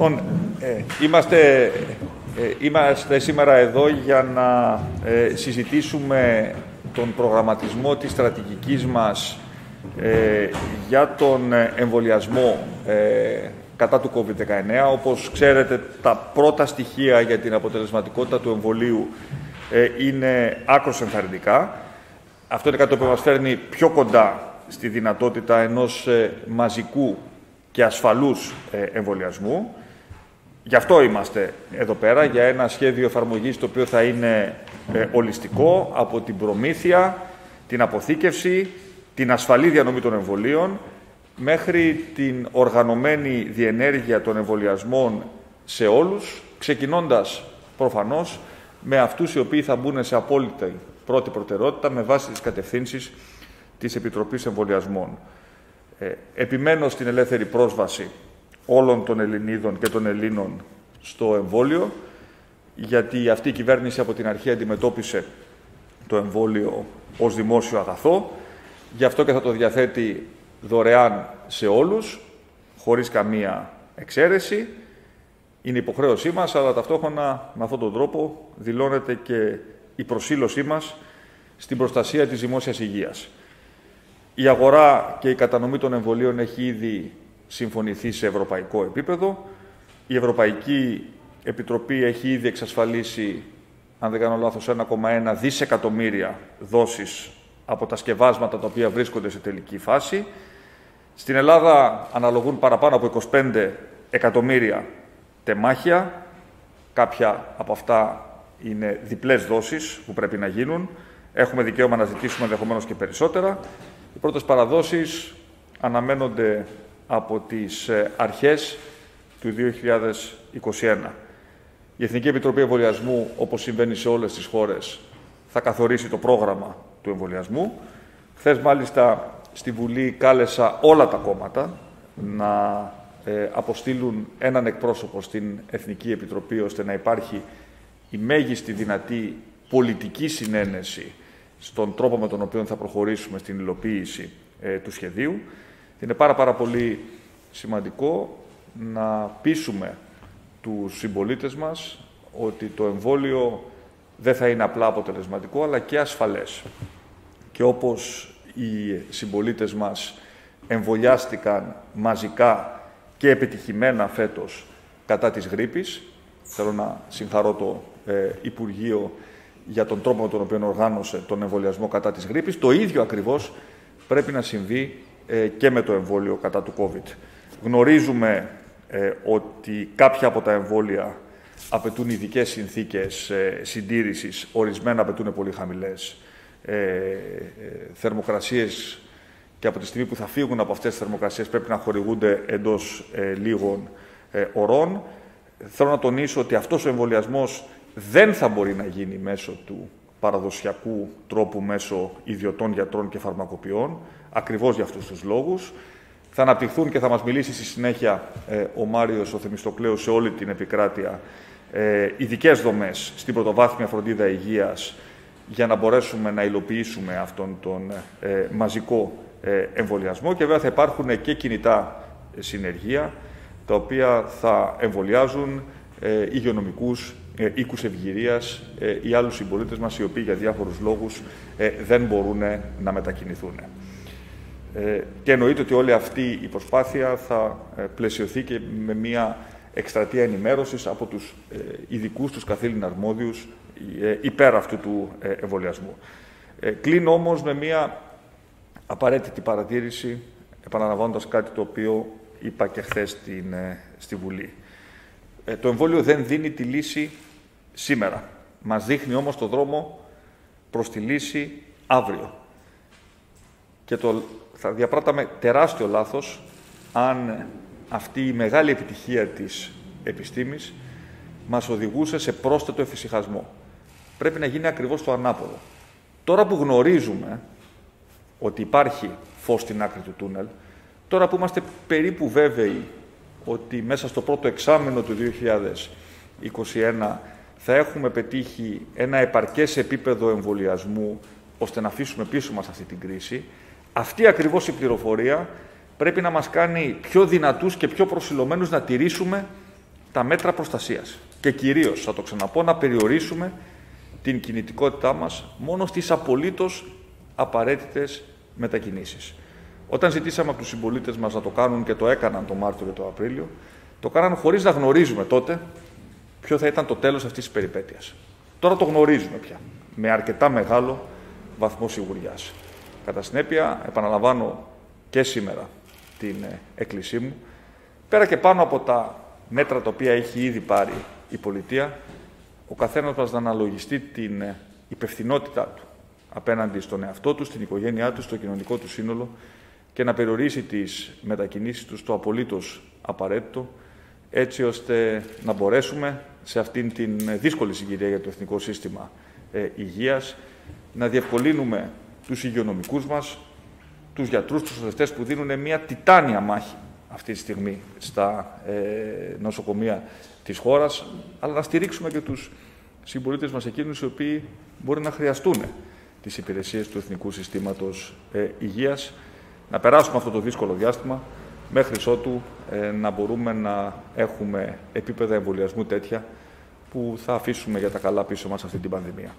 Λοιπόν, ε, είμαστε, ε, είμαστε σήμερα εδώ για να ε, συζητήσουμε τον προγραμματισμό της στρατηγικής μας ε, για τον εμβολιασμό κατά του COVID-19. Όπως ξέρετε, τα πρώτα στοιχεία για την αποτελεσματικότητα του εμβολίου είναι άκρως ενθαρρυντικά. Αυτό είναι κάτι που μας φέρνει πιο κοντά στη δυνατότητα ενός μαζικού και ασφαλούς εμβολιασμού. Γι' αυτό είμαστε εδώ πέρα, για ένα σχέδιο εφαρμογής το οποίο θα είναι ε, ολιστικό από την προμήθεια, την αποθήκευση, την ασφαλή διανομή των εμβολίων, μέχρι την οργανωμένη διενέργεια των εμβολιασμών σε όλους, ξεκινώντας προφανώς με αυτούς οι οποίοι θα μπουν σε απόλυτη πρώτη προτεραιότητα με βάση τις κατευθύνσεις της Επιτροπής Εμβολιασμών. Ε, επιμένω στην ελεύθερη πρόσβαση όλων των Ελληνίδων και των Ελλήνων στο εμβόλιο, γιατί αυτή η κυβέρνηση από την αρχή αντιμετώπισε το εμβόλιο ως δημόσιο αγαθό, γι' αυτό και θα το διαθέτει δωρεάν σε όλους, χωρίς καμία εξαίρεση. Είναι υποχρέωσή μας, αλλά ταυτόχρονα με αυτόν τον τρόπο δηλώνεται και η προσήλωσή μας στην προστασία της δημόσιας υγείας. Η αγορά και η κατανομή των εμβολίων έχει ήδη συμφωνηθεί σε ευρωπαϊκό επίπεδο. Η Ευρωπαϊκή Επιτροπή έχει ήδη εξασφαλίσει, αν δεν κάνω λάθος, 1,1 δισεκατομμύρια δόσεις από τα σκευάσματα τα οποία βρίσκονται σε τελική φάση. Στην Ελλάδα αναλογούν παραπάνω από 25 εκατομμύρια τεμάχια. Κάποια από αυτά είναι διπλές δόσεις που πρέπει να γίνουν. Έχουμε δικαίωμα να ζητήσουμε ενδεχομένως και περισσότερα. Οι πρώτες παραδόσεις αναμένονται από τις ε, αρχές του 2021. Η Εθνική Επιτροπή Εμβολιασμού, όπως συμβαίνει σε όλες τις χώρες, θα καθορίσει το πρόγραμμα του εμβολιασμού. Χθες μάλιστα στη Βουλή κάλεσα όλα τα κόμματα να ε, αποστείλουν έναν εκπρόσωπο στην Εθνική Επιτροπή ώστε να υπάρχει η μέγιστη δυνατή πολιτική συνένεση στον τρόπο με τον οποίο θα προχωρήσουμε στην υλοποίηση ε, του σχεδίου. Είναι πάρα πάρα πολύ σημαντικό να πείσουμε τους συμπολίτες μας ότι το εμβόλιο δεν θα είναι απλά αποτελεσματικό, αλλά και ασφαλές. Και όπως οι συμπολίτες μας εμβολιάστηκαν μαζικά και επιτυχημένα φέτος κατά της γρήπης, θέλω να συγχαρώ το ε, Υπουργείο για τον τρόπο με τον οποίο οργάνωσε τον εμβολιασμό κατά της γρήπης, το ίδιο ακριβώς πρέπει να συμβεί ε, και με το εμβόλιο κατά του COVID. Γνωρίζουμε ε, ότι κάποια από τα εμβόλια απαιτούν ειδικές συνθήκες ε, συντήρησης, ορισμένα απαιτούν πολύ χαμηλές ε, ε, θερμοκρασίες και από τη στιγμή που θα φύγουν από αυτές τις θερμοκρασίες πρέπει να χορηγούνται εντός ε, λίγων ωρών. Θέλω να τονίσω ότι αυτός ο εμβολιασμός δεν θα μπορεί να γίνει μέσω του παραδοσιακού τρόπου μέσω ιδιωτών γιατρών και φαρμακοποιών, ακριβώς για αυτούς τους λόγους. Θα αναπτυχθούν και θα μας μιλήσει στη συνέχεια ε, ο Μάριος ο Θεμιστοκλέος σε όλη την επικράτεια ε, ειδικές δομές στην πρωτοβάθμια φροντίδα υγείας για να μπορέσουμε να υλοποιήσουμε αυτόν τον ε, μαζικό ε, εμβολιασμό και βέβαια θα υπάρχουν και κινητά συνεργεία τα οποία θα εμβολιάζουν ε, υγειονομικούς ε, οίκους ευγυρίας ε, ή άλλους συμπολίτες μας οι οποίοι για διάφορους λόγους ε, δεν μπορούν να μετακινηθούν. Ε, και εννοείται ότι όλη αυτή η προσπάθεια θα ε, πλαισιωθεί και με μια εκστρατεία ενημέρωσης από τους ε, ειδικούς, τους καθήλυνα αρμόδιους υπέρ αυτού του εμβολιασμού. Κλείνω όμως με μια απαραίτητη παρατήρηση, επαναλαμβάνοντας κάτι το οποίο είπα και χθες στη Βουλή. Το εμβόλιο δεν δίνει τη λύση σήμερα. Μας δείχνει όμως το δρόμο προς τη λύση αύριο. Και το θα διαπράταμε τεράστιο λάθος αν αυτή η μεγάλη επιτυχία της επιστήμης μας οδηγούσε σε πρόσθετο εφησυχασμό. Πρέπει να γίνει ακριβώς το ανάποδο. Τώρα που γνωρίζουμε ότι υπάρχει φως στην άκρη του τούνελ, τώρα που είμαστε περίπου βέβαιοι ότι μέσα στο πρώτο εξάμεινο του 2021 θα έχουμε πετύχει ένα επαρκές επίπεδο εμβολιασμού ώστε να αφήσουμε πίσω μας αυτή την κρίση, αυτή ακριβώς η πληροφορία πρέπει να μας κάνει πιο δυνατούς και πιο προσιλωμένους να τηρήσουμε τα μέτρα προστασίας και κυρίως, θα το ξαναπώ, να περιορίσουμε την κινητικότητά μας μόνο στις απολύτως απαραίτητες μετακινήσεις. Όταν ζητήσαμε από τους συμπολίτες μας να το κάνουν και το έκαναν το Μάρτιο και το Απρίλιο, το κάναν χωρίς να γνωρίζουμε τότε ποιο θα ήταν το τέλος αυτής της περιπέτειας. Τώρα το γνωρίζουμε πια, με αρκετά μεγάλο βαθμό σιγουριάς. Κατά συνέπεια, επαναλαμβάνω και σήμερα την ε, έκκλησή μου, πέρα και πάνω από τα μέτρα τα οποία έχει ήδη πάρει η πολιτεία, ο καθένας μας να αναλογιστεί την ε, υπευθυνότητά του απέναντι στον εαυτό του, στην οικογένειά του, στο κοινωνικό του σύνολο και να περιορίσει τις μετακινήσεις τους στο απολύτως απαραίτητο, έτσι ώστε να μπορέσουμε σε αυτήν την δύσκολη συγκυρία για το Εθνικό Σύστημα ε, Υγείας να διευκολύνουμε τους υγειονομικούς μας, τους γιατρούς, τους οδευτές που δίνουν μια τιτάνια μάχη αυτή τη στιγμή στα ε, νοσοκομεία της χώρας, αλλά να στηρίξουμε και τους συμπολίτες μας εκείνους οι οποίοι μπορεί να χρειαστούν τις υπηρεσίες του Εθνικού Συστήματος ε, Υγείας, να περάσουμε αυτό το δύσκολο διάστημα μέχρι ότου ε, να μπορούμε να έχουμε επίπεδα εμβολιασμού τέτοια που θα αφήσουμε για τα καλά πίσω μας αυτή την πανδημία.